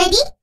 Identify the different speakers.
Speaker 1: Ready?